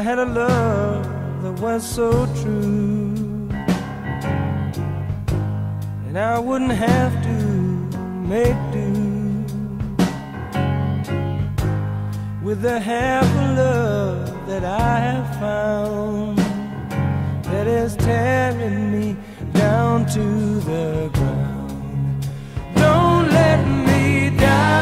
I had a love that was so true. And I wouldn't have to make do with the half of love that I have found that is tearing me down to the ground. Don't let me die.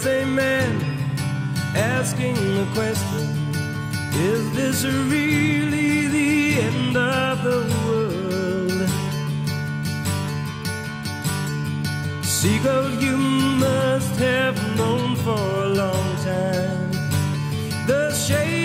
There's a man asking the question Is this really the end of the world? Seagull, you must have known for a long time The shape.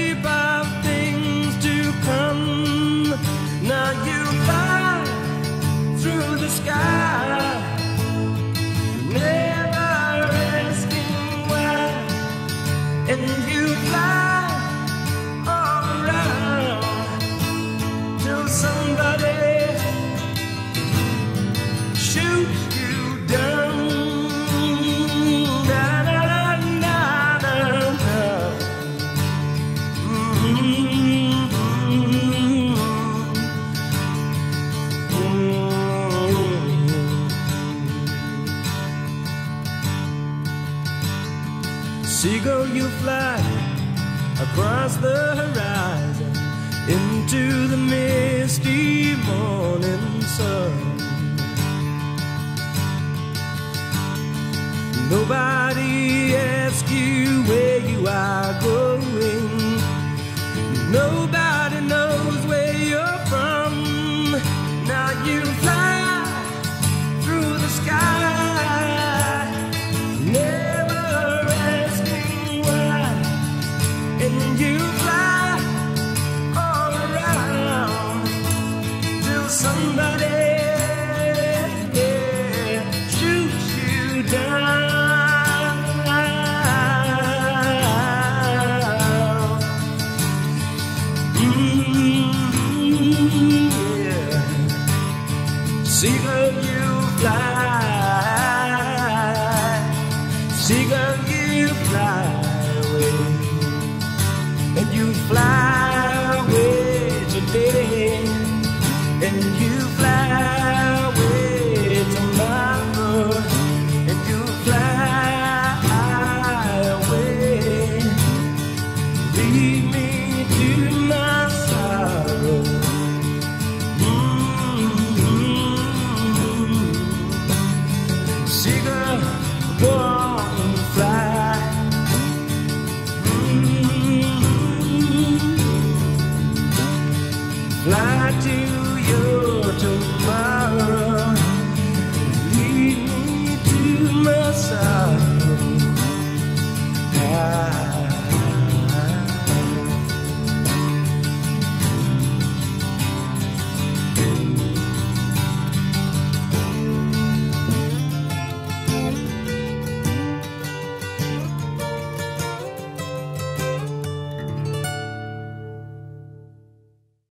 Seagull, you fly across the horizon into the misty morning sun. Nobody asks you where you are going. Nobody